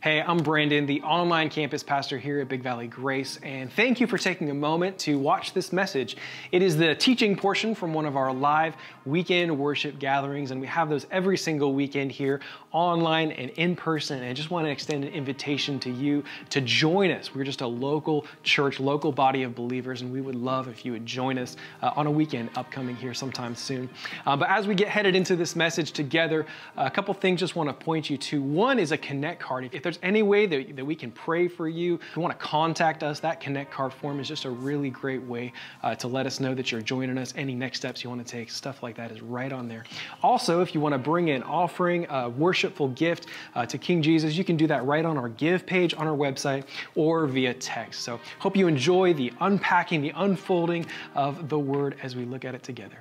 Hey, I'm Brandon, the online campus pastor here at Big Valley Grace, and thank you for taking a moment to watch this message. It is the teaching portion from one of our live weekend worship gatherings, and we have those every single weekend here online and in person. And I just want to extend an invitation to you to join us. We're just a local church, local body of believers, and we would love if you would join us uh, on a weekend upcoming here sometime soon. Uh, but as we get headed into this message together, a couple things just want to point you to. One is a connect card. If there's any way that, that we can pray for you, if you want to contact us, that connect card form is just a really great way uh, to let us know that you're joining us. Any next steps you want to take, stuff like that is right on there. Also, if you want to bring an offering, a worshipful gift uh, to King Jesus, you can do that right on our give page on our website or via text. So, hope you enjoy the unpacking, the unfolding of the word as we look at it together.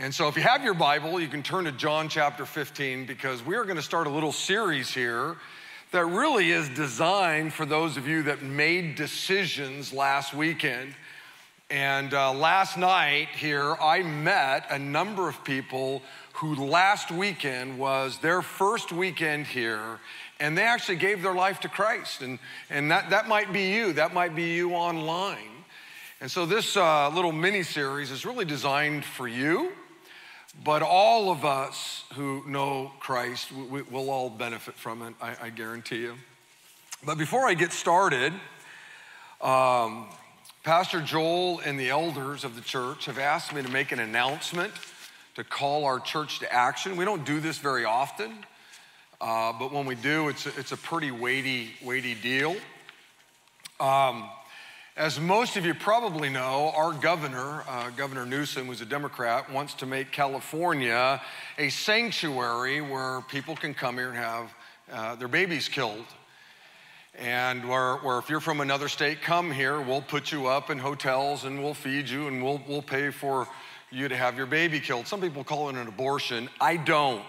And so, if you have your Bible, you can turn to John chapter 15 because we are going to start a little series here that really is designed for those of you that made decisions last weekend. And uh, last night here, I met a number of people who last weekend was their first weekend here, and they actually gave their life to Christ. And, and that, that might be you, that might be you online. And so, this uh, little mini series is really designed for you but all of us who know Christ, we, will all benefit from it, I, I, guarantee you. But before I get started, um, Pastor Joel and the elders of the church have asked me to make an announcement to call our church to action. We don't do this very often, uh, but when we do, it's a, it's a pretty weighty, weighty deal. Um, as most of you probably know, our governor, uh, Governor Newsom, who's a Democrat, wants to make California a sanctuary where people can come here and have uh, their babies killed. And where, where if you're from another state, come here, we'll put you up in hotels and we'll feed you and we'll, we'll pay for you to have your baby killed. Some people call it an abortion. I don't.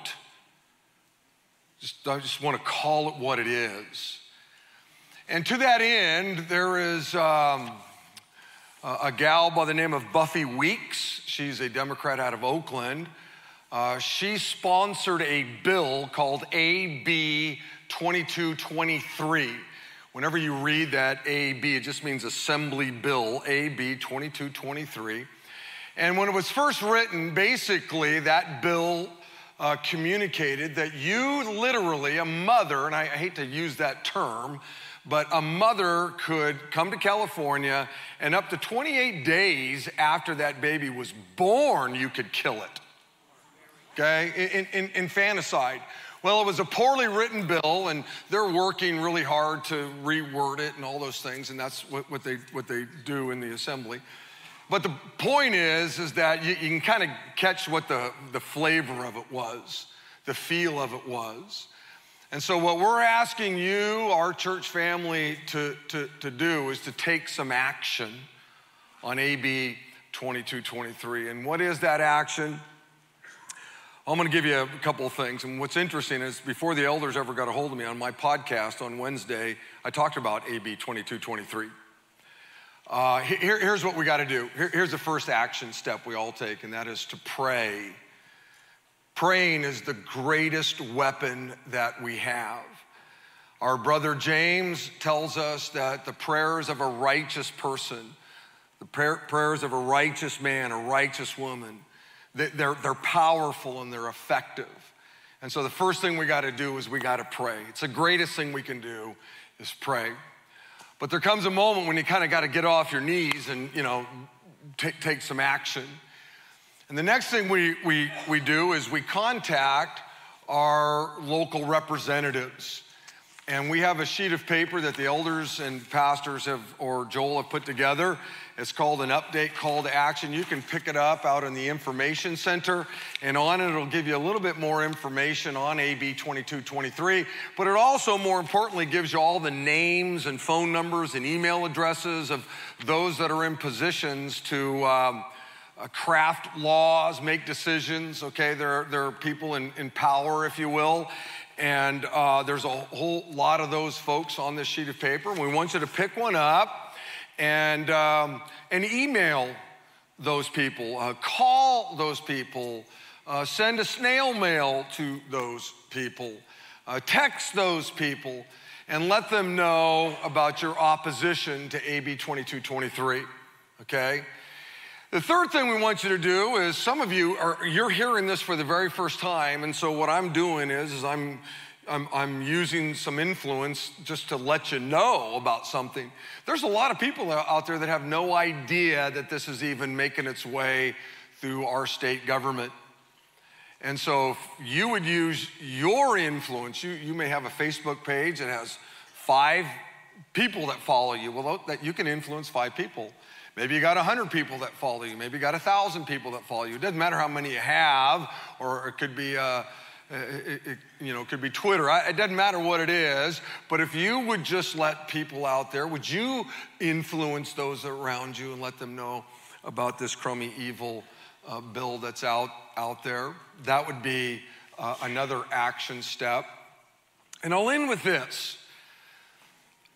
Just, I just want to call it what it is. And to that end, there is um, a gal by the name of Buffy Wicks. She's a Democrat out of Oakland. Uh, she sponsored a bill called AB 2223. Whenever you read that AB, it just means Assembly Bill, AB 2223. And when it was first written, basically that bill uh, communicated that you literally, a mother, and I, I hate to use that term, but a mother could come to California and up to 28 days after that baby was born, you could kill it. Okay? In, in, infanticide. Well, it was a poorly written bill, and they're working really hard to reword it and all those things, and that's what, what, they, what they do in the assembly. But the point is, is that you, you can kind of catch what the, the flavor of it was, the feel of it was. And so, what we're asking you, our church family, to, to, to do is to take some action on AB 2223. And what is that action? I'm going to give you a couple of things. And what's interesting is before the elders ever got a hold of me on my podcast on Wednesday, I talked about AB 2223. Uh, here, here's what we got to do. Here, here's the first action step we all take, and that is to pray Praying is the greatest weapon that we have. Our brother James tells us that the prayers of a righteous person, the prayers of a righteous man, a righteous woman, they're, they're powerful and they're effective. And so the first thing we got to do is we got to pray. It's the greatest thing we can do is pray. But there comes a moment when you kind of got to get off your knees and, you know, take, take some action. And the next thing we, we, we do is we contact our local representatives. And we have a sheet of paper that the elders and pastors have, or Joel have put together. It's called an update call to action. You can pick it up out in the information center, and on it, it'll give you a little bit more information on AB 2223. But it also, more importantly, gives you all the names and phone numbers and email addresses of those that are in positions to. Um, uh, craft laws, make decisions, okay? There, there are people in, in power, if you will. And uh, there's a whole lot of those folks on this sheet of paper. We want you to pick one up and, um, and email those people, uh, call those people, uh, send a snail mail to those people. uh, text those people and let them know about your opposition to AB 2223, okay? The third thing we want you to do is some of you are you're hearing this for the very first time and so what I'm doing is is I'm I'm, I'm, using some influence just to let you know about something. There's a lot of people out there that have no idea that this is even making its way through our state government. And so, you would use your influence, you, you may have a Facebook page that has five people that follow you. Well, that you can influence five people. Maybe you got 100 people that follow you. Maybe you got 1,000 people that follow you. It doesn't matter how many you have, or it could be. Uh, it, it, you know, it could be Twitter. it doesn't matter what it is. But if you would just let people out there, would you influence those around you and let them know about this crummy, evil uh, bill that's out out there? That would be uh, another action step. And I'll end with this.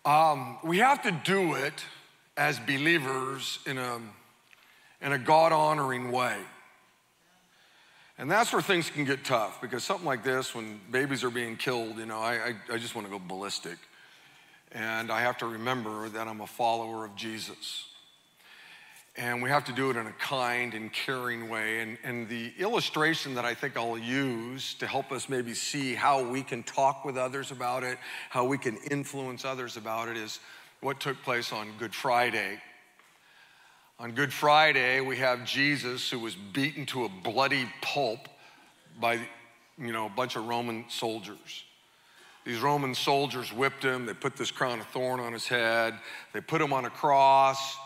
Um, we have to do it as believers in a, in a God honoring way. And that's where things can get tough because something like this, when babies are being killed, you know, I, I, I just want to go ballistic. And I have to remember that I'm a follower of Jesus. And we have to do it in a kind and caring way. And, and the illustration that I think I'll use to help us maybe see how we can talk with others about it, how we can influence others about it, is what took place on Good Friday. On Good Friday, we have Jesus who was beaten to a bloody pulp by, you know, a bunch of Roman soldiers. These Roman soldiers whipped him. They put this crown of thorn on his head. They put him on a cross.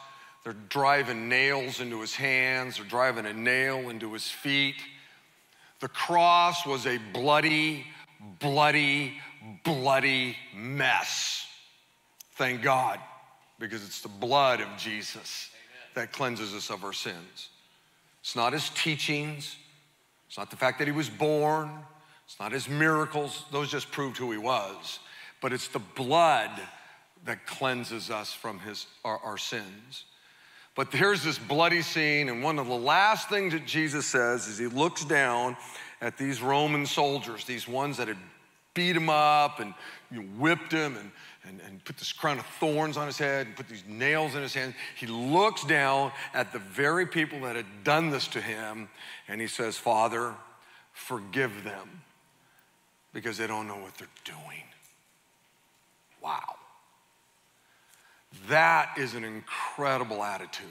They're driving nails into his hands. They're driving a nail into his feet. The cross was a bloody, bloody, bloody mess. Thank God, because it's the blood of Jesus that cleanses us of our sins. It's not his teachings, it's not the fact that he was born, it's not his miracles, those just proved who he was, but it's the blood that cleanses us from his, our, our sins. But here's this bloody scene, and one of the last things that Jesus says is he looks down at these Roman soldiers, these ones that had beat him up and you know, whipped him and and, and put this crown of thorns on his head and put these nails in his hands. He looks down at the very people that had done this to him and he says, Father, forgive them because they don't know what they're doing. Wow. That is an incredible attitude.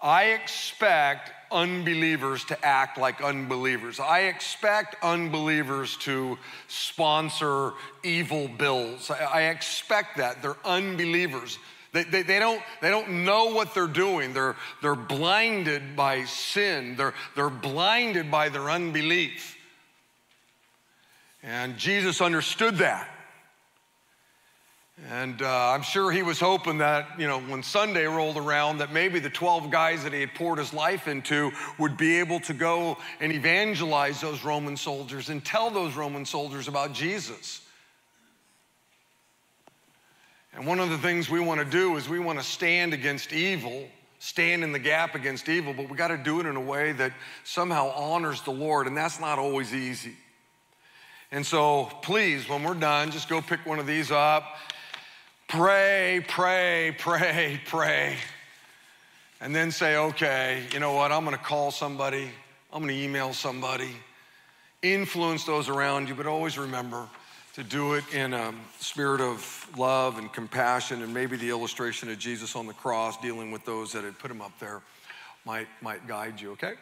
I expect unbelievers to act like unbelievers. I expect unbelievers to sponsor evil bills. I expect that. They're unbelievers. They, they, they, don't, they don't know what they're doing. They're, they're blinded by sin, they're, they're blinded by their unbelief. And Jesus understood that. And uh, I'm sure he was hoping that, you know, when Sunday rolled around, that maybe the 12 guys that he had poured his life into would be able to go and evangelize those Roman soldiers and tell those Roman soldiers about Jesus. And one of the things we want to do is we want to stand against evil, stand in the gap against evil, but we got to do it in a way that somehow honors the Lord, and that's not always easy. And so, please, when we're done, just go pick one of these up Pray, pray, pray, pray. And then say, okay, you know what? I'm going to call somebody, I'm going to email somebody, influence those around you, but always remember to do it in a spirit of love and compassion. And maybe the illustration of Jesus on the cross dealing with those that had put him up there might, might guide you, okay?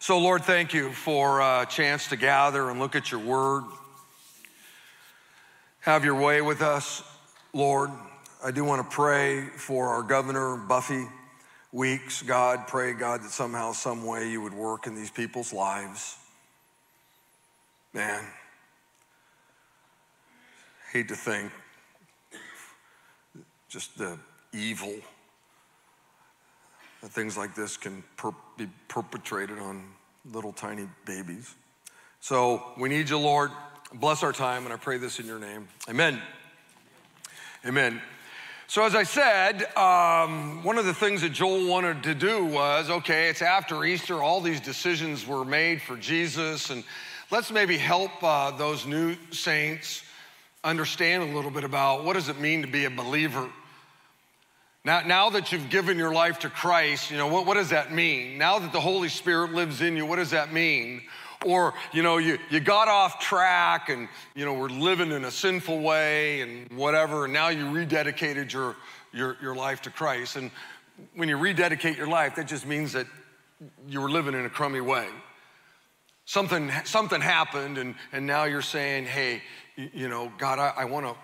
So, Lord, thank you for a chance to gather and look at your word. Have your way with us, Lord. I do want to pray for our governor, Buffy Wicks. God, pray, God, that somehow, some way you would work in these people's lives. Man, hate to think just the evil that things like this can per- be perpetrated on little tiny babies. So we need you, Lord. Bless our time, and I pray this in your name. Amen. Amen. So, as I said, um, one of the things that Joel wanted to do was okay, it's after Easter, all these decisions were made for Jesus, and let's maybe help uh, those new saints understand a little bit about what does it mean to be a believer. Now, now that you've given your life to Christ, you know, what, what does that mean? Now that the Holy Spirit lives in you, what does that mean? Or, you know, you, you got off track and, you know, we're living in a sinful way and whatever, and now you rededicated your, your, your life to Christ. And when you rededicate your life, that just means that you were living in a crummy way. Something, something happened, and, and now you're saying, hey, you, know, God, I, I want to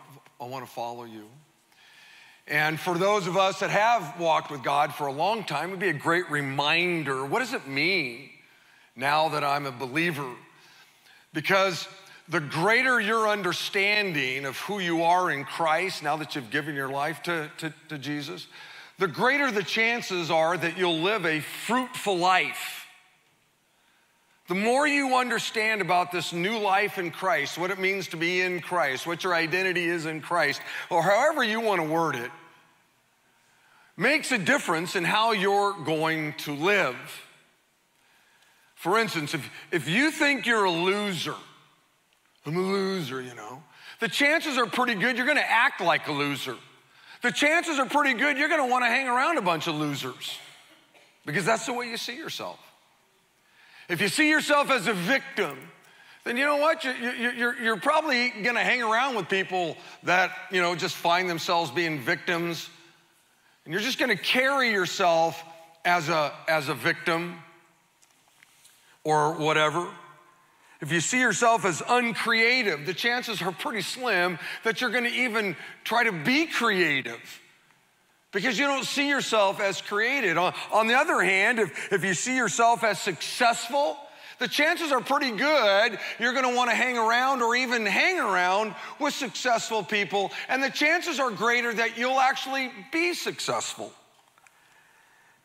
I wanna follow you. And for those of us that have walked with God for a long time, it would be a great reminder what does it mean now that I'm a believer? Because the greater your understanding of who you are in Christ, now that you've given your life to, to, to Jesus, the greater the chances are that you'll live a fruitful life. The more you understand about this new life in Christ, what it means to be in Christ, what your identity is in Christ, or however you want to word it, makes a difference in how you're going to live. For instance, if, if you think you're a loser, I'm a loser, you know, the chances are pretty good you're going to act like a loser the chances are pretty good you're going to want to hang around a bunch of losers because that's the way you see yourself. If you see yourself as a victim, then you know what? You're, you're, you're probably going to hang around with people that, you know, just find themselves being victims. And you're just going to carry yourself as a, as a victim or whatever. If you see yourself as uncreative, the chances are pretty slim that you're going to even try to be creative because you don't see yourself as created. On, on the other hand, if, if you see yourself as successful, the chances are pretty good you're going to want to hang around or even hang around with successful people, and the chances are greater that you'll actually be successful.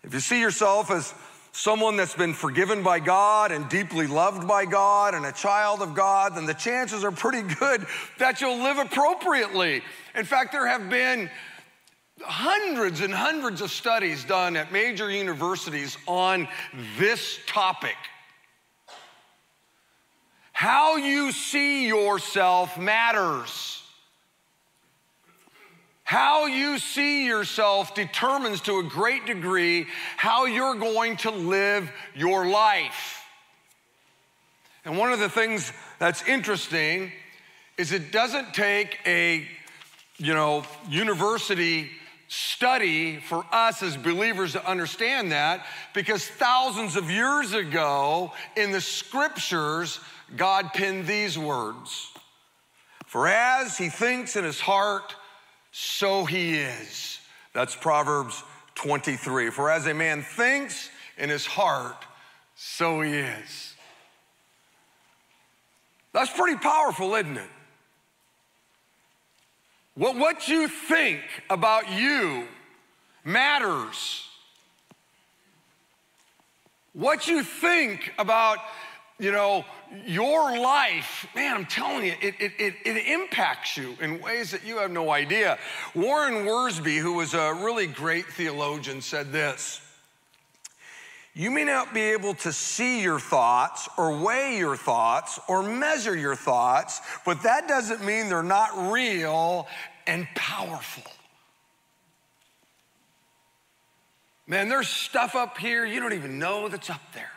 If you see yourself as someone that's been forgiven by God and deeply loved by God and a child of God, then the chances are pretty good that you'll live appropriately. In fact, there have been hundreds and hundreds of studies done at major universities on this topic. How you see yourself matters. How you see yourself determines to a great degree how you're going to live your life. And one of the things that's interesting is it doesn't take a, you know, university study for us as believers to understand that because thousands of years ago in the scriptures, God penned these words For as he thinks in his heart, so he is. That's Proverbs 23. For as a man thinks in his heart, so he is. That's pretty powerful, isn't it? What, what you think about you matters. What you think about you know, your life, man, I'm telling you, it, it, it, it, impacts you in ways that you have no idea. Warren Wiersbe, who was a really great theologian, said this You may not be able to see your thoughts or weigh your thoughts or measure your thoughts, but that doesn't mean they're not real and powerful. Man, there's stuff up here you don't even know that's up there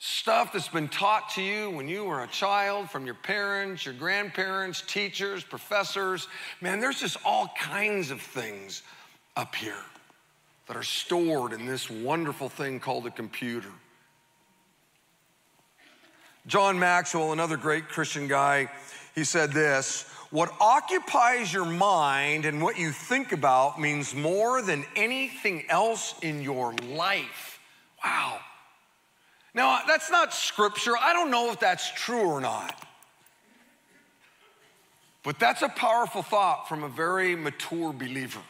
stuff that's been taught to you when you were a child from your parents, your grandparents, teachers, professors. Man, there's just all kinds of things up here that are stored in this wonderful thing called a computer. John Maxwell, another great Christian guy, he said this What occupies your mind and what you think about means more than anything else in your life. Wow. Now, uh, that's not scripture. I don't know if that's true or not. But that's a powerful thought from a very mature believer.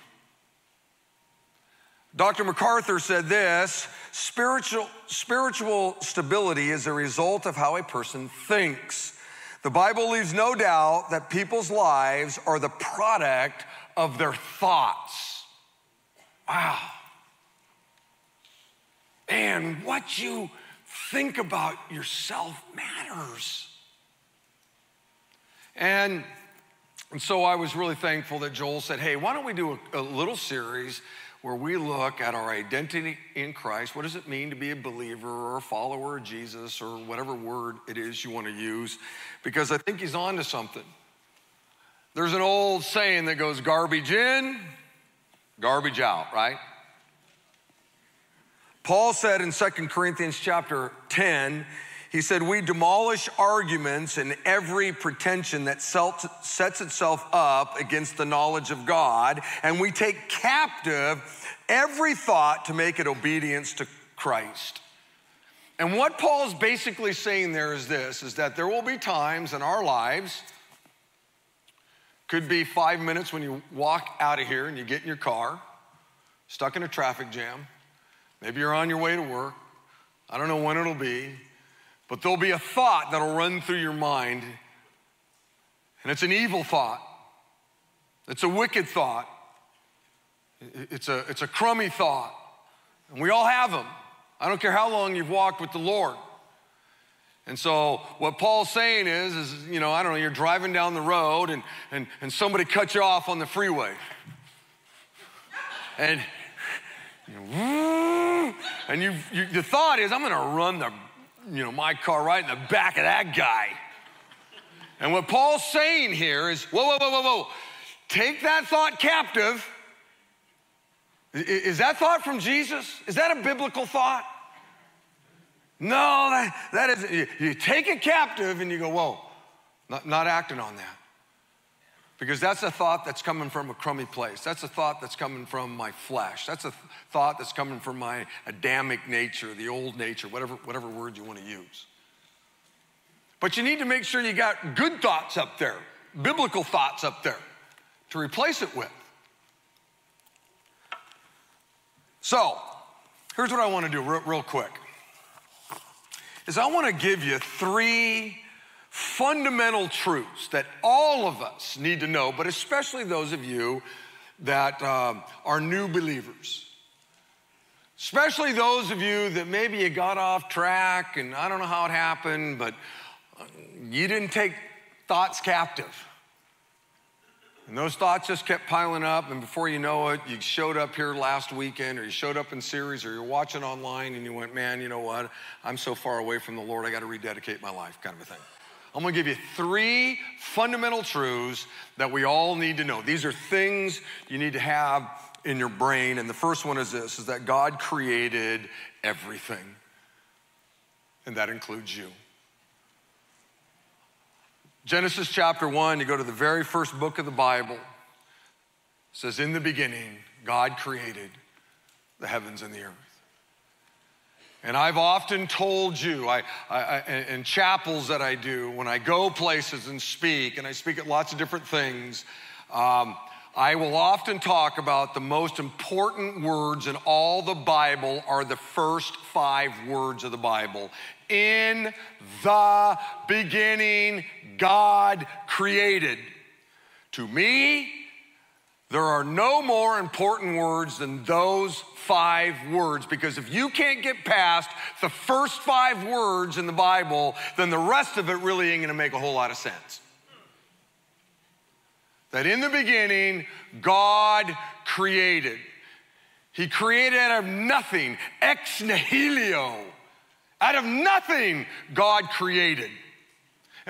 Dr. MacArthur said this spiritual, spiritual stability is a result of how a person thinks. The Bible leaves no doubt that people's lives are the product of their thoughts. Wow. And what you think about yourself matters. And, and so I was really thankful that Joel said, hey, why don't we do a, a little series where we look at our identity in Christ. What does it mean to be a believer or a follower of Jesus or whatever word it is you want to use? Because I think he's on to something. There's an old saying that goes garbage in, garbage out, right? Paul said in 2 Corinthians chapter 10, he said, We demolish arguments and every pretension that sets itself up against the knowledge of God, and we take captive every thought to make it obedience to Christ. And what Paul's basically saying there is this is that there will be times in our lives, could be five minutes when you walk out of here and you get in your car, stuck in a traffic jam. Maybe you're on your way to work. I don't know when it'll be. But there'll be a thought that'll run through your mind, and it's an evil thought. It's a wicked thought. It's a, it's a crummy thought. And we all have them. I don't care how long you've walked with the Lord. And so what Paul's saying is, is, you know, I don't know, you're driving down the road and, and, and somebody cuts you off on the freeway. And, you know, and you, you, the thought is, I'm gonna run the you know, my car right in the back of that guy. And what Paul's saying here is whoa, whoa, whoa, whoa, whoa. Take that thought captive. Is that thought from Jesus? Is that a biblical thought? No, that, that isn't. You, you take it captive and you go, whoa, not, not acting on that. Because that's a thought that's coming from a crummy place. That's a thought that's coming from my flesh. That's a th- thought that's coming from my Adamic nature, the old nature, whatever, whatever word you want to use. But you need to make sure you got good thoughts up there, biblical thoughts up there to replace it with. So, here's what I want to do real, real quick. Is I want to give you three fundamental truths that all of us need to know, but especially those of you that um, are new believers. Especially those of you that maybe you got off track and I don't know how it happened, but uh, you didn't take thoughts captive. And those thoughts just kept piling up, and before you know it, you showed up here last weekend, or you showed up in Ceres, or you're watching online, and you went, Man, you know what? I'm so far away from the Lord, I got to rededicate my life, kind of a thing. I'm gonna give you three fundamental truths that we all need to know. These are things you need to have in your brain. And the first one is this is that God created everything. And that includes you. Genesis chapter 1, you go to the very first book of the Bible. says, In the beginning, God created the heavens and the earth. And I've often told you, I, I, in chapels that I do, when I go places and speak, and I speak at lots of different things, um, I will often talk about the most important words in all the Bible are the first five words of the Bible. In the beginning, God created. To me, there are no more important words than those five words because if you can't get past the first five words in the Bible, then the rest of it really ain't gonna make a whole lot of sense. That in the beginning, God created. He created out of nothing, ex nihilo. Out of nothing, God created.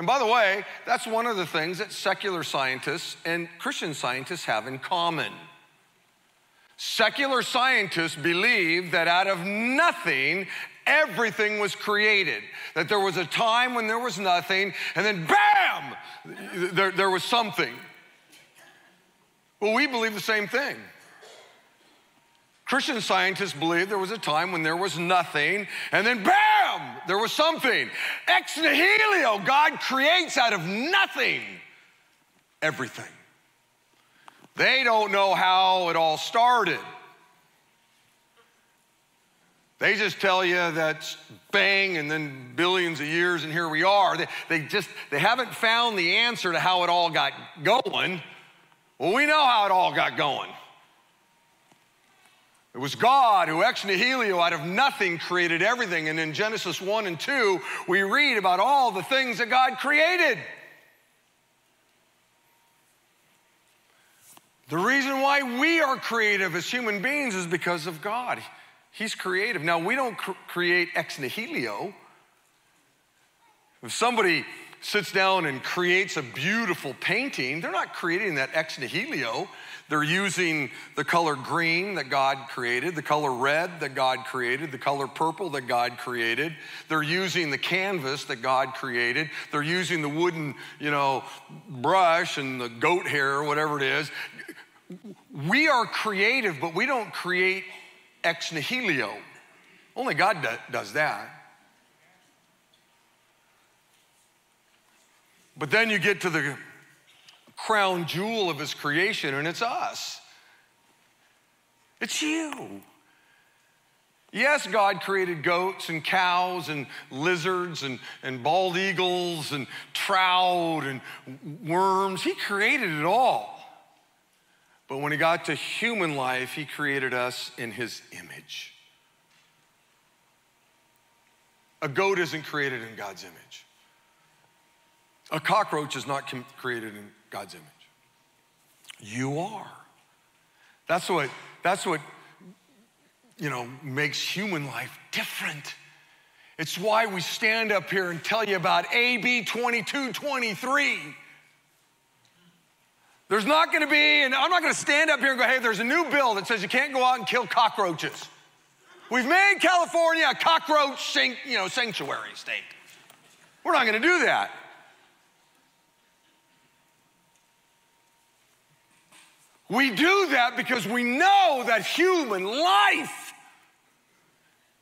And by the way, that's one of the things that secular scientists and Christian scientists have in common. Secular scientists believe that out of nothing, everything was created. That there was a time when there was nothing, and then bam, there, there was something. Well, we believe the same thing. Christian scientists believe there was a time when there was nothing, and then bam, there was something. Ex nihilo, God creates out of nothing everything. They don't know how it all started. They just tell you that bang and then billions of years and here we are. They, they just they haven't found the answer to how it all got going. Well, we know how it all got going. It was God who ex nihilo out of nothing created everything. And in Genesis 1 and 2, we read about all the things that God created. The reason why we are creative as human beings is because of God. He's creative. Now, we don't cr- create ex nihilo. If somebody sits down and creates a beautiful painting, they're not creating that ex nihilo. They're using the color green that God created, the color red that God created, the color purple that God created. They're using the canvas that God created. They're using the wooden, you know, brush and the goat hair or whatever it is. We are creative, but we don't create ex nihilo. Only God does that. But then you get to the crown jewel of his creation, and it's us. It's you. Yes, God created goats and cows and lizards and, and bald eagles and trout and worms. He created it all. But when he got to human life, he created us in his image. A goat isn't created in God's image. A cockroach is not created in God's image. You are. That's what, that's what, you know, makes human life different. It's why we stand up here and tell you about AB 2223. There's not gonna be, and I'm not gonna stand up here and go, hey, there's a new bill that says you can't go out and kill cockroaches. We've made California a cockroach you know, sanctuary state. We're not gonna do that. We do that because we know that human life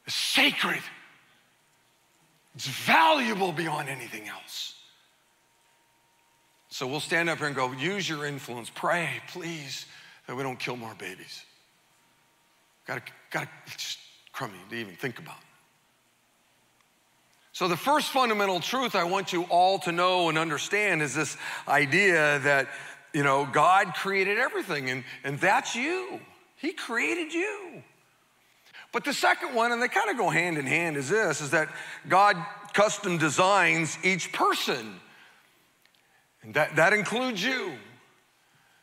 is sacred. It's valuable beyond anything else. So we'll stand up here and go, use your influence. Pray, please, that we don't kill more babies. Gotta, gotta, just crummy to even think about. So, the first fundamental truth I want you all to know and understand is this idea that you know, God created everything, and, and that's you. He created you. But the second one, and they kind of go hand in hand, is this is that God custom designs each person. And that, that includes you.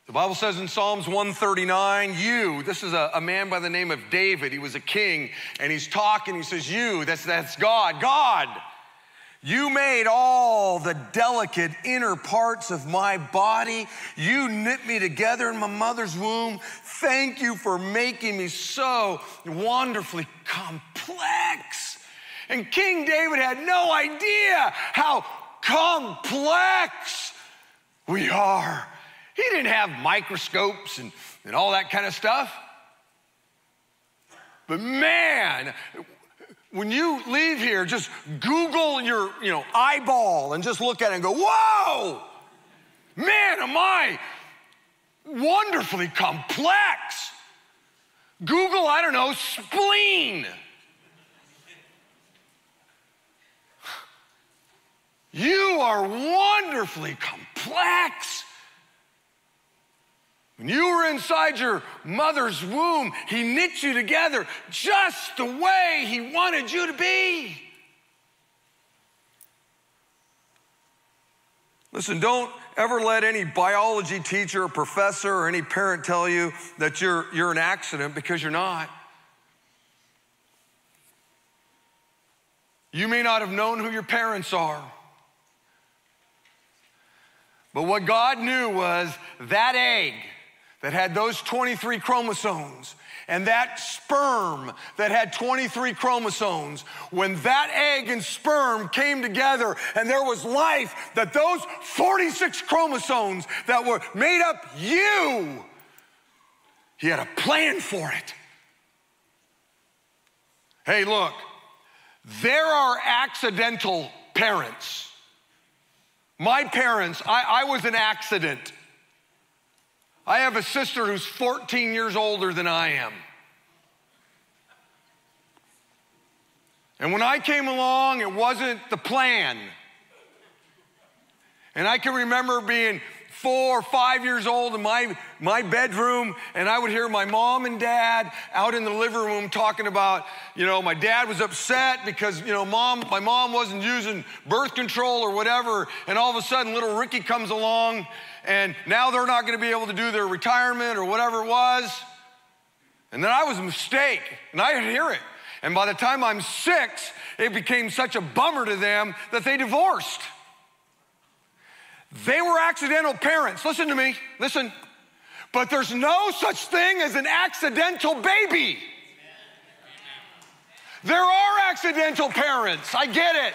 The Bible says in Psalms 139, you, this is a, a, man by the name of David. He was a king, and he's talking. He says, You, that's, that's God. God, you made all the delicate inner parts of my body. You knit me together in my mother's womb. Thank you for making me so wonderfully complex. And King David had no idea how complex we are. He didn't have microscopes and, and all that kind of stuff. But man, when you leave here, just Google your, you know, eyeball and just look at it and go, whoa, man, am I wonderfully complex. Google, I don't know, spleen. You are wonderfully complex. When you were inside your mother's womb, He knit you together just the way He wanted you to be. Listen, don't ever let any biology teacher or professor or any parent tell you that you're, you're an accident because you're not. You may not have known who your parents are. But what God knew was that egg that had those 23 chromosomes and that sperm that had 23 chromosomes, when that egg and sperm came together and there was life, that those 46 chromosomes that were made up you, he had a plan for it. Hey, look, there are accidental parents. My parents, I, I was an accident. I have a sister who's 14 years older than I am. And when I came along, it wasn't the plan. And I can remember being four, or five years old in my, my bedroom, and I would hear my mom and dad out in the living room talking about, you know, my dad was upset because, you know, mom, my mom wasn't using birth control or whatever, and all of a sudden little Ricky comes along, and now they're not gonna be able to do their retirement or whatever it was. And then I was a mistake, and I hear it. And by the time I'm six, it became such a bummer to them that they divorced. They were accidental parents. Listen to me, listen. But there's no such thing as an accidental baby. There are accidental parents, I get it.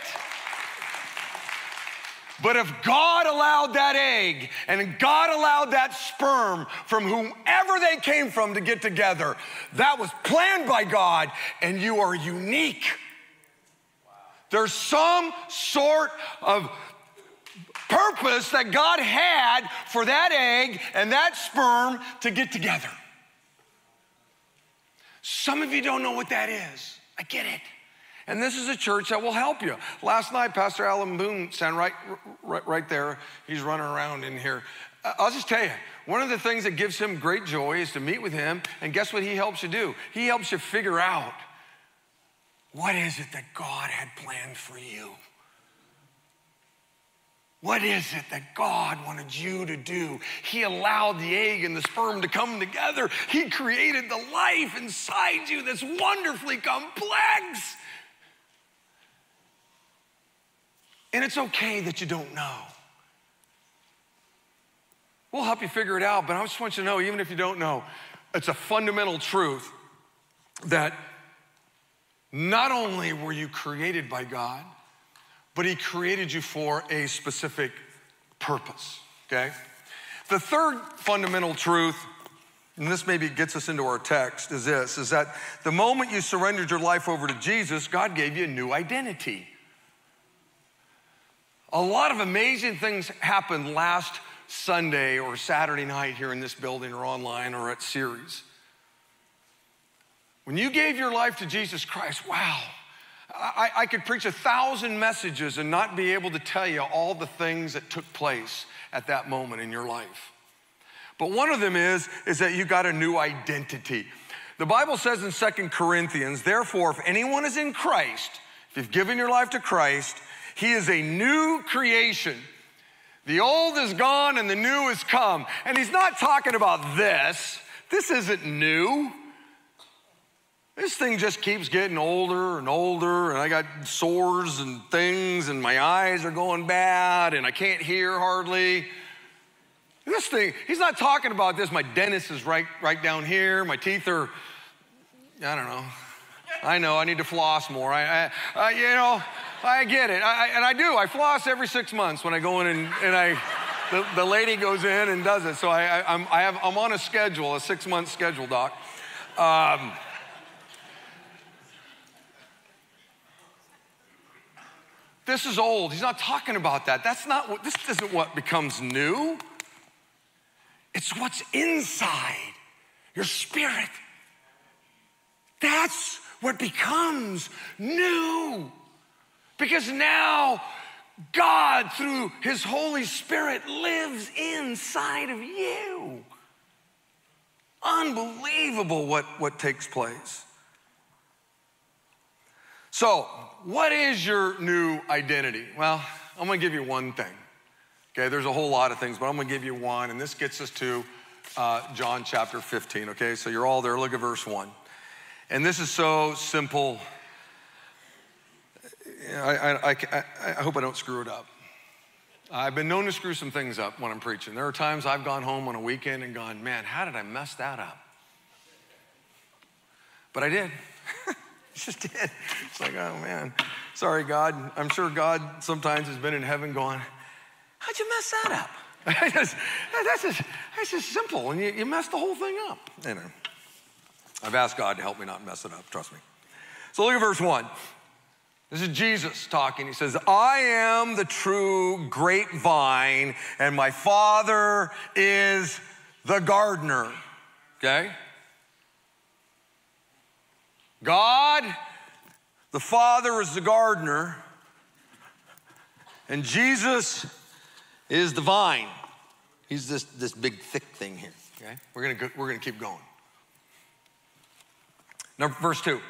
But if God allowed that egg and God allowed that sperm from whomever they came from to get together, that was planned by God, and you are unique. There's some sort of purpose that God had for that egg and that sperm to get together. Some of you don't know what that is. I get it. And this is a church that will help you. Last night, Pastor Alan Boone stand right, right, right there. He's running around in here. Uh, I'll just tell you, one of the things that gives him great joy is to meet with him. And guess what he helps you do? He helps you figure out what is it that God had planned for you. What is it that God wanted you to do? He allowed the egg and the sperm to come together. He created the life inside you that's wonderfully complex. And it's okay that you don't know. We'll help you figure it out, but I just want you to know, even if you don't know, it's a fundamental truth that not only were you created by God, but He created you for a specific purpose, okay? The third fundamental truth, and this maybe gets us into our text, is this is that the moment you surrendered your life over to Jesus, God gave you a new identity. A lot of amazing things happened last Sunday or Saturday night here in this building or online or at Ceres. When you gave your life to Jesus Christ, wow, I, I, could preach a thousand messages and not be able to tell you all the things that took place at that moment in your life. But one of them is, is that you got a new identity. The Bible says in Second Corinthians, therefore, if anyone is in Christ, if you've given your life to Christ, he is a new creation. The old is gone and the new has come. And he's not talking about this. This isn't new. This thing just keeps getting older and older, and I got sores and things, and my eyes are going bad, and I can't hear hardly. This thing, he's not talking about this. My dentist is right, right down here. My teeth are, I don't know. I know I need to floss more. I, I, I you know, I get it. I, and I do. I floss every six months when I go in and, and I, the, the lady goes in and does it. So I, I, I'm, I have, I'm on a schedule, a six month schedule, doc. Um, this is old. He's not talking about that. That's not what, this isn't what becomes new. It's what's inside your spirit. That's what becomes new. Because now God, through His Holy Spirit, lives inside of you. Unbelievable what, what takes place. So, what is your new identity? Well, I'm gonna give you one thing. Okay, there's a whole lot of things, but I'm gonna give you one, and this gets us to uh, John chapter 15. Okay, so you're all there. Look at verse 1. And this is so simple. I, I, I, I hope I don't screw it up. I've been known to screw some things up when I'm preaching. There are times I've gone home on a weekend and gone, man, how did I mess that up? But I did. just did. It's like, oh man, sorry, God. I'm sure God sometimes has been in heaven going, how'd you mess that up? that's, just, that's just simple, and you, you messed the whole thing up. Anyway, I've asked God to help me not mess it up, trust me. So look at verse one. This is Jesus talking. He says, I am the true grapevine, and my Father is the gardener. Okay? God, the Father, is the gardener, and Jesus is the vine. He's this, this big, thick thing here, okay? We're gonna, go, we're gonna keep going. Number, verse two.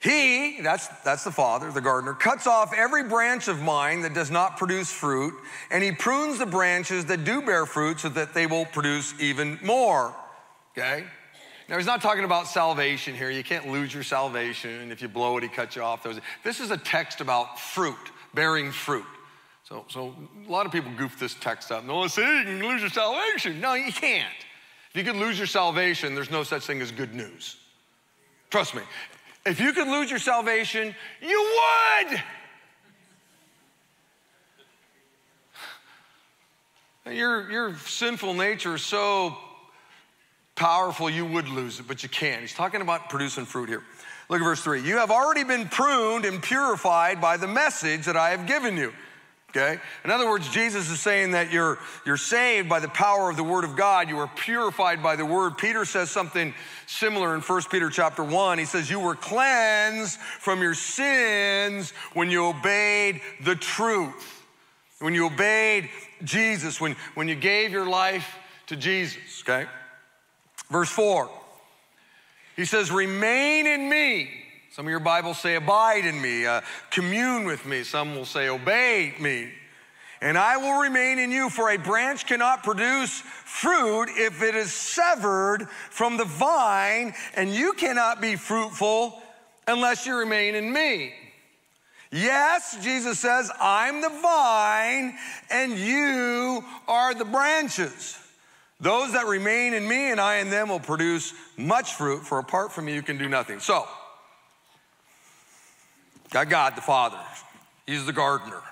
He, that's, that's the father, the gardener, cuts off every branch of mine that does not produce fruit, and he prunes the branches that do bear fruit so that they will produce even more. Okay? Now, he's not talking about salvation here. You can't lose your salvation. If you blow it, he cuts you off. This is a text about fruit, bearing fruit. So, so a lot of people goof this text up. No, say you can lose your salvation. No, you can't. If you could lose your salvation, there's no such thing as good news. Trust me. If you could lose your salvation, you would. Your, your sinful nature is so powerful, you would lose it, but you can't. He's talking about producing fruit here. Look at verse three. You have already been pruned and purified by the message that I have given you. Okay? In other words, Jesus is saying that you're, you're saved by the power of the word of God. You are purified by the word. Peter says something similar in 1 Peter chapter 1. He says, You were cleansed from your sins when you obeyed the truth. When you obeyed Jesus, when, when you gave your life to Jesus, okay? Verse 4. He says, Remain in me some of your Bibles say, Abide in me, uh, commune with me. Some will say, Obey me. And I will remain in you, for a branch cannot produce fruit if it is severed from the vine, and you cannot be fruitful unless you remain in me. Yes, Jesus says, I'm the vine, and you are the branches. Those that remain in me and I in them will produce much fruit, for apart from me, you can do nothing. So, Got God the Father, He's the gardener.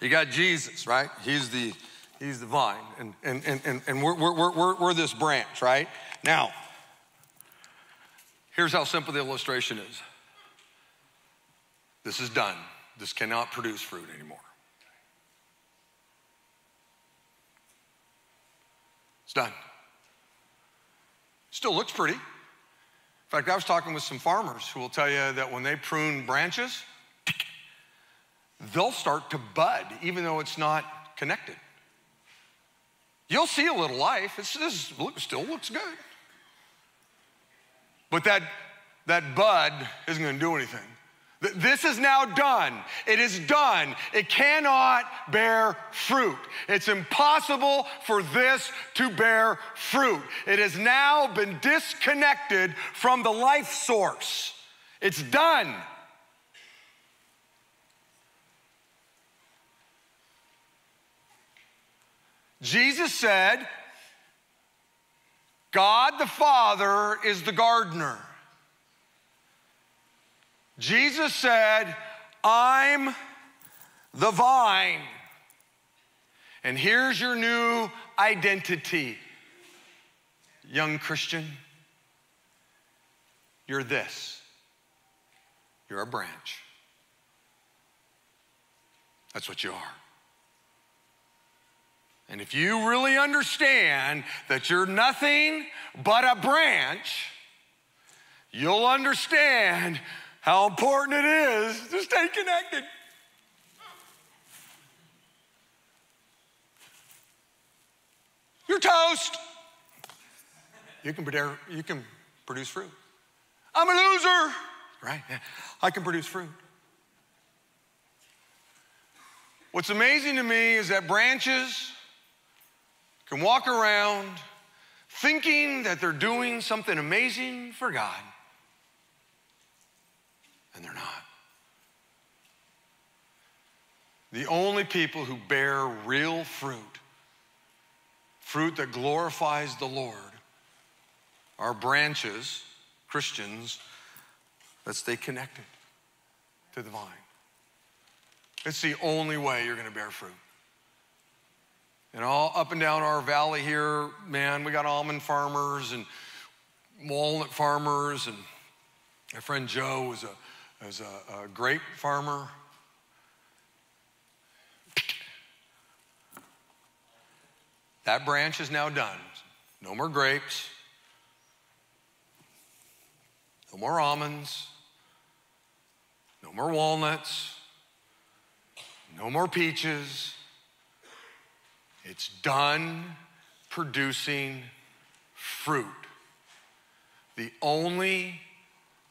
You got Jesus, right? He's the He's the vine, and, and, and, and, we're, we're, we're, we're this branch, right? Now, here's how simple the illustration is this is done. This cannot produce fruit anymore. It's done. Still looks pretty. In fact, I was talking with some farmers who will tell you that when they prune branches, they'll start to bud, even though it's not connected. You'll see a little life. It still looks good. But that, that bud isn't going to do anything. This is now done. It is done. It cannot bear fruit. It's impossible for this to bear fruit. It has now been disconnected from the life source. It's done. Jesus said, God the Father is the gardener. Jesus said, I'm the vine. And here's your new identity, young Christian. You're this. You're a branch. That's what you are. And if you really understand that you're nothing but a branch, you'll understand how important it is to stay connected. You're toast. You can, you can produce fruit. I'm a loser, right? I can produce fruit. What's amazing to me is that branches can walk around thinking that they're doing something amazing for God and they're not. The only people who bear real fruit, fruit that glorifies the Lord, are branches, Christians, that stay connected to the vine. It's the only way you're going to bear fruit. And all up and down our valley here, man, we got almond farmers and walnut farmers. And my friend Joe was a as a, a grape farmer. That branch is now done. No more grapes, no more almonds, no more walnuts, no more peaches, It's done producing fruit. The only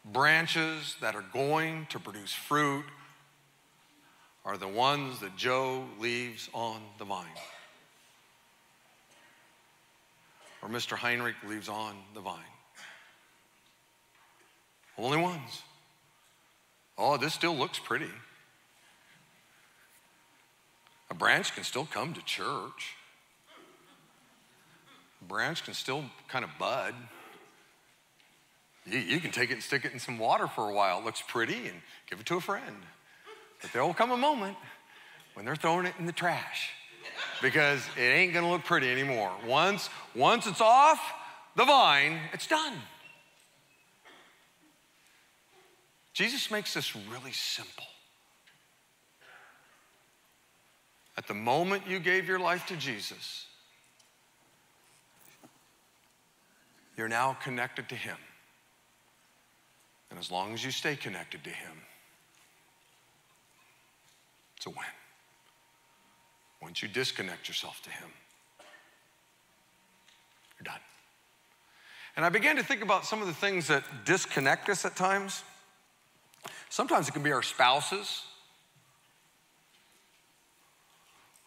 branches that are going to produce fruit are the ones that Joe leaves on the vine. Or Mr. Heinrich leaves on the vine. Only ones. Oh, this still looks pretty. A branch can still come to church. A branch can still kind of bud. You, you, can take it and stick it in some water for a while. It looks pretty and give it to a friend. But there will come a moment when they're throwing it in the trash because it ain't gonna look pretty anymore. Once, once it's off the vine, it's done. Jesus makes this really simple. At the moment you gave your life to Jesus, you're now connected to Him. And as long as you stay connected to Him, it's a win. Once you disconnect yourself to Him, you're done. And I began to think about some of the things that disconnect us at times. Sometimes it can be our spouses.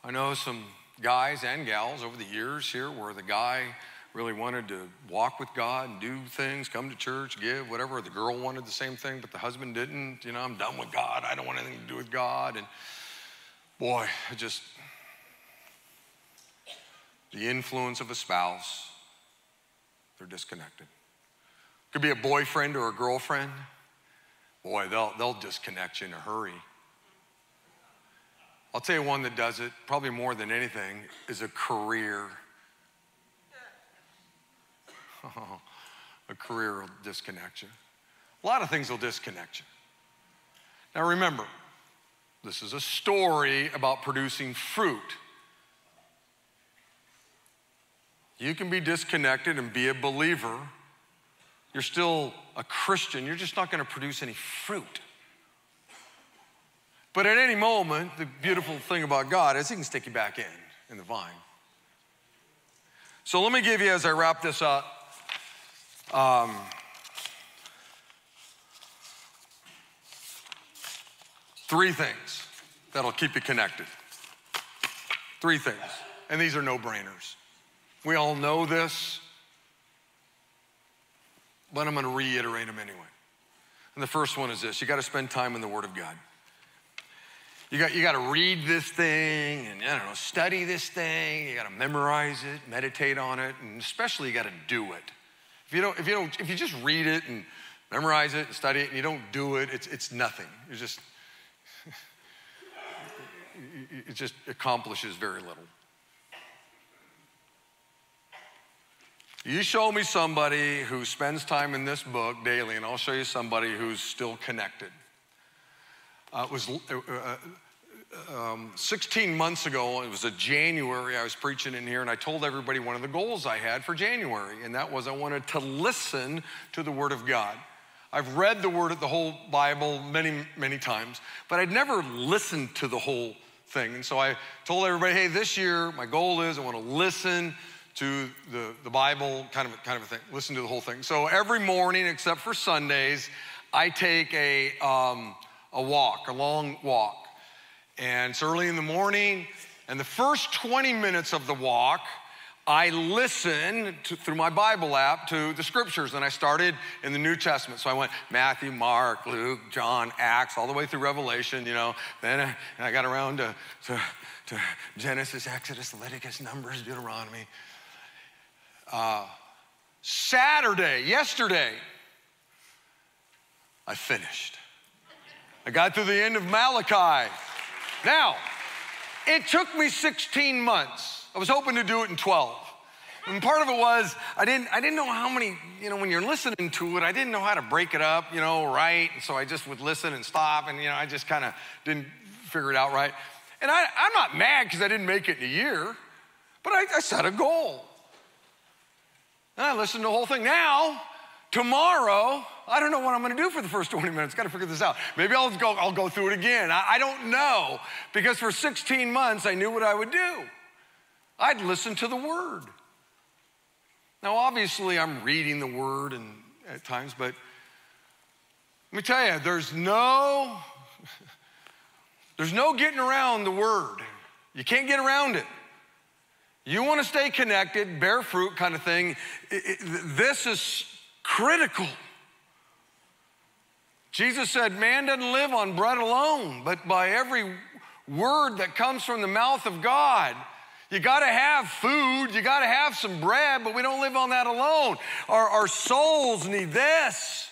I know some guys and gals over the years here where the guy really wanted to walk with God and do things, come to church, give, whatever. The girl wanted the same thing, but the husband didn't. You know, I'm done with God. I don't want anything to do with God. And boy, just, the influence of a spouse, they're disconnected. Could be a boyfriend or a girlfriend. Boy, they'll, they'll disconnect you in a hurry. I'll tell you one that does it, probably more than anything, is a career. a career will disconnect you. A lot of things will disconnect you. Now remember, this is a story about producing fruit. You can be disconnected and be a believer. You're still a Christian. You're just not going to produce any fruit. But at any moment, the beautiful thing about God is He can stick you back in, in the vine. So let me give you, as I wrap this up, um, three things that'll keep you connected. Three things. And these are no brainers. We all know this, but I'm going to reiterate them anyway. And the first one is this you got to spend time in the Word of God. You got, you got to read this thing and, I don't know, study this thing. You got to memorize it, meditate on it, and especially you got to do it. If you don't, if you don't, if you just read it and memorize it and study it and you don't do it, it's, it's nothing. It just, it just accomplishes very little. You show me somebody who spends time in this book daily, and I'll show you somebody who's still connected. Uh, was uh, uh, um, 16 months ago, it was a January, I was preaching in here, and I told everybody one of the goals I had for January, and that was I wanted to listen to the Word of God. I've read the Word, of the whole Bible many, many times, but I'd never listened to the whole thing. And so I told everybody, hey, this year, my goal is I want to listen to the, the Bible, kind of, kind of a thing, listen to the whole thing. So every morning, except for Sundays, I take a, um, a walk, a long walk. And it's early in the morning, and the first 20 minutes of the walk, I listen to, through my Bible app to the scriptures, and I started in the New Testament. So I went Matthew, Mark, Luke, John, Acts, all the way through Revelation, you know. Then I, I got around to, to, to Genesis, Exodus, Leviticus, Numbers, Deuteronomy. Uh, Saturday, yesterday, I finished. I got to the end of Malachi. Now, it took me 16 months. I was hoping to do it in 12. And part of it was I didn't I didn't know how many, you know, when you're listening to it, I didn't know how to break it up, you know, right. And so I just would listen and stop, and you know, I just kind of didn't figure it out right. And I, am not mad because I didn't make it in a year, but I, I set a goal. And I listened to the whole thing. Now, tomorrow, I don't know what I'm going to do for the first 20 minutes. Got to figure this out. Maybe I'll go, I'll go through it again. I, I don't know because for 16 months I knew what I would do. I'd listen to the word. Now, obviously, I'm reading the word and at times, but let me tell you, there's no there's no getting around the word. You can't get around it. You want to stay connected, bear fruit kind of thing. It, it, this is critical. Jesus said, Man doesn't live on bread alone, but by every word that comes from the mouth of God. You got to have food, you got to have some bread, but we don't live on that alone. Our, our souls need this.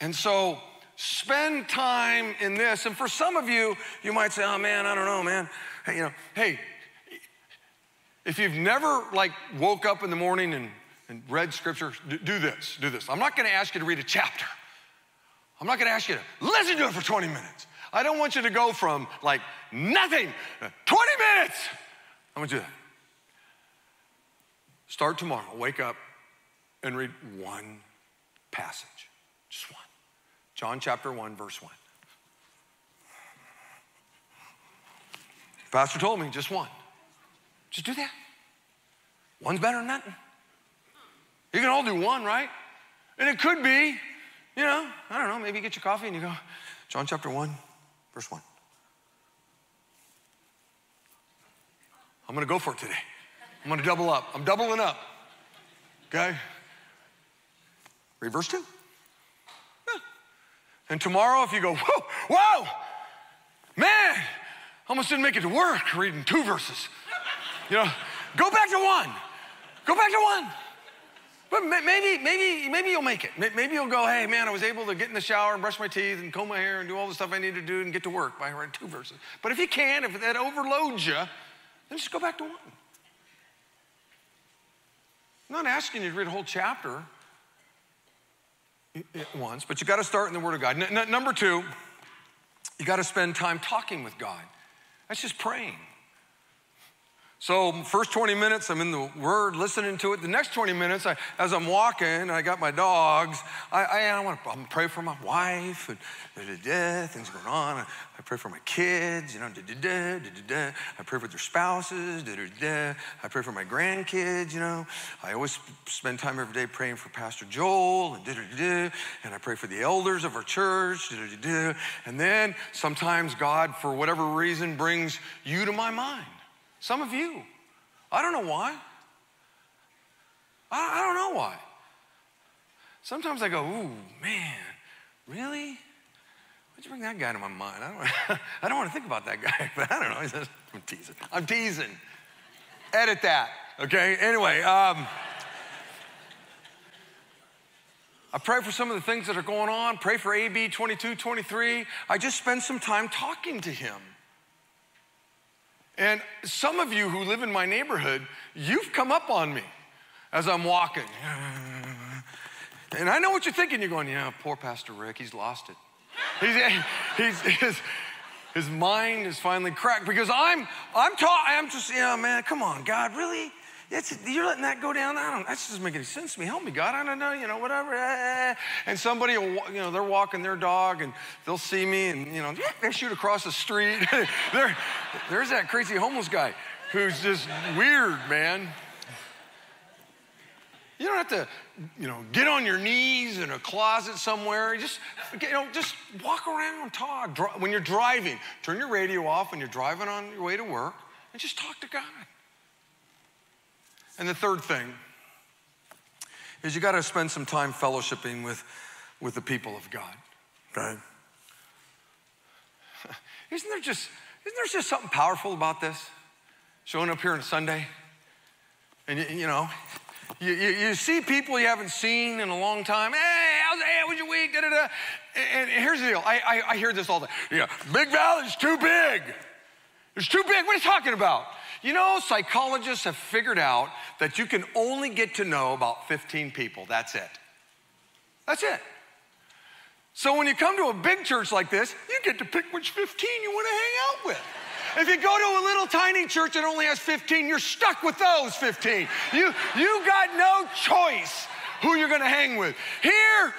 And so, spend time in this. And for some of you, you might say, oh man, I don't know, man. Hey, you know, hey, if you've never like woke up in the morning and, and read scripture, do, this, do this. I'm not gonna ask you to read a chapter. I'm not gonna ask you to listen to it for 20 minutes. I don't want you to go from like nothing, 20 minutes. I want you to start tomorrow, wake up and read one passage, just one. John chapter 1, verse 1. Pastor told me just one. Just do that. One's better than nothing. You can all do one, right? And it could be, you know, I don't know, maybe you get your coffee and you go, John chapter 1, verse 1. I'm gonna go for it today. I'm gonna double up. I'm doubling up. Okay? Read verse 2. Yeah. And tomorrow, if you go, whoa, whoa, man, almost didn't make it to work reading two verses. You know, go back to one. Go back to one. But maybe, maybe, maybe you'll make it. Maybe you'll go, hey, man, I was able to get in the shower and brush my teeth and comb my hair and do all the stuff I need to do and get to work by reading two verses. But if you can, if that overloads you, then just go back to one. I'm not asking you to read a whole chapter at once, but you got to start in the Word of God. N- number two, you got to spend time talking with God. That's just praying. So, first 20 minutes, I'm in the Word, listening to it. The next 20 minutes, I, as I'm walking, I got my dogs. I, I, I want to pray for my wife, and da, da, da, things going on. I, I, pray for my kids, you know, da, da, da, da, da, da. I pray for their spouses, da, da, da. I pray for my grandkids, you know. I always spend time every day praying for Pastor Joel, and da, da, da, da. And I pray for the elders of our church, da, da, da, da. And then sometimes God, for whatever reason, brings you to my mind. Some of you. I don't know why. I, I don't know why. Sometimes I go, ooh, man, really? Why'd you bring that guy to my mind? I don't, I don't want to think about that guy, but I don't know. I'm teasing. I'm teasing. Edit that, okay? Anyway, um, I pray for some of the things that are going on. Pray for AB 22, 23. I just spend some time talking to him. And some of you who live in my neighborhood, you've come up on me as I'm walking. And I know what you're thinking. You're going, yeah, poor Pastor Rick, he's lost it. He's, he's, his, his mind is finally cracked because I'm, I'm taught, I'm just, yeah, man, come on, God, really? It's, you're letting that go down? I don't, that doesn't make any sense to me. Help me, God. I don't know, you know, whatever. Eh, eh, eh. And somebody will, you know, they're walking their dog and they'll see me and, you know, they shoot across the street. there, there's that crazy homeless guy who's just weird, man. You don't have to, you know, get on your knees in a closet somewhere. Just, you know, just walk around, talk. When you're driving, turn your radio off when you're driving on your way to work and just talk to God. And the third thing is you got to spend some time fellowshipping with, with the people of God, right? Isn't there just isn't there just something powerful about this? Showing up here on Sunday, and you, you know, you, you, you, see people you haven't seen in a long time. Hey, how's, hey, how was your week? Da, da, da. And, and here's the deal. I, I, I hear this all the time. Yeah, Big Valley's too big. It's too big. What are you talking about? You know, psychologists have figured out that you can only get to know about 15 people. That's it. That's it. So when you come to a big church like this, you get to pick which 15 you want to hang out with. If you go to a little tiny church that only has 15, you're stuck with those 15. You, you got no choice who you're going to hang with. Here,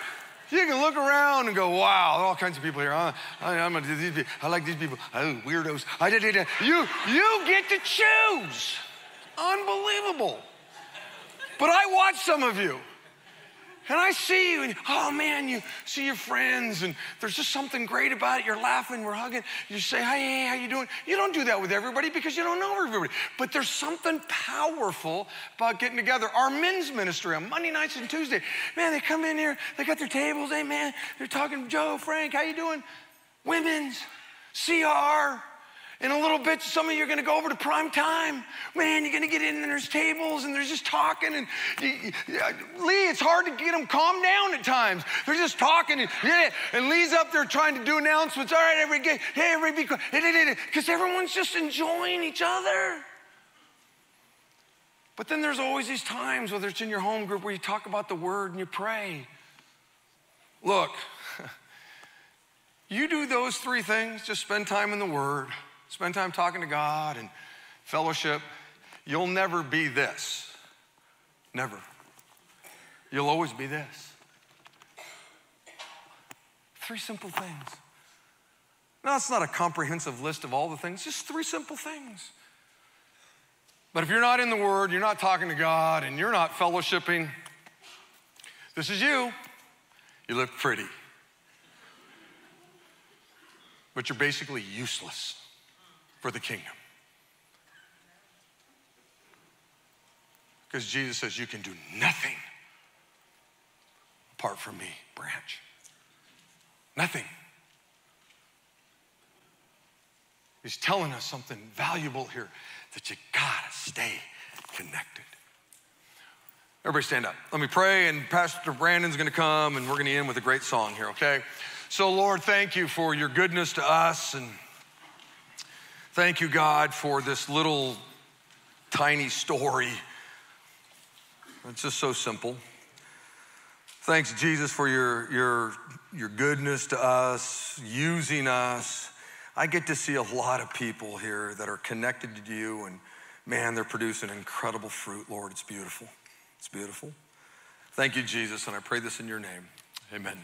You can look around and go, wow, all kinds of people here. I, I, I'm a, these people. I like these people. Oh, weirdos. I. You, you get to choose. Unbelievable. But I watch some of you. And I see you, and oh man, you see your friends, and there's just something great about it. You're laughing, we're hugging. You say, hey, how you doing? You don't do that with everybody because you don't know everybody. But there's something powerful about getting together. Our men's ministry on Monday nights and Tuesday, man, they come in here, they got their tables. Hey, man, they're talking, Joe, Frank, how you doing? Women's, CR, in a little bit, some of you are going to go over to prime time. Man, you're going to get in and there's tables and they're just talking. And you, Lee, it's hard to get them calmed down at times. They're just talking. And, yeah, and Lee's up there trying to do announcements. All right, everybody, hey, everybody, be because everyone's just enjoying each other. But then there's always these times, whether it's in your home group, where you talk about the word and you pray. Look, you do those three things, just spend time in the word spend time talking to God and fellowship, you'll never be this. Never. You'll always be this. Three simple things. Now, it's not a comprehensive list of all the things, just three simple things. But if you're not in the Word, you're not talking to God, and you're not fellowshipping, this is you. You look pretty. But you're basically useless for the kingdom. Because Jesus says, You can do nothing apart from me, branch. Nothing. He's telling us something valuable here that you gotta stay connected. Everybody stand up. Let me pray, and Pastor Brandon's gonna come, and we're gonna end with a great song here, okay? So, Lord, thank you for your goodness to us and Thank you, God, for this little tiny story. It's just so simple. Thanks, Jesus, for your, your, your goodness to us, using us. I get to see a lot of people here that are connected to you, and man, they're producing incredible fruit, Lord. It's beautiful. It's beautiful. Thank you, Jesus, and I pray this in your name. Amen.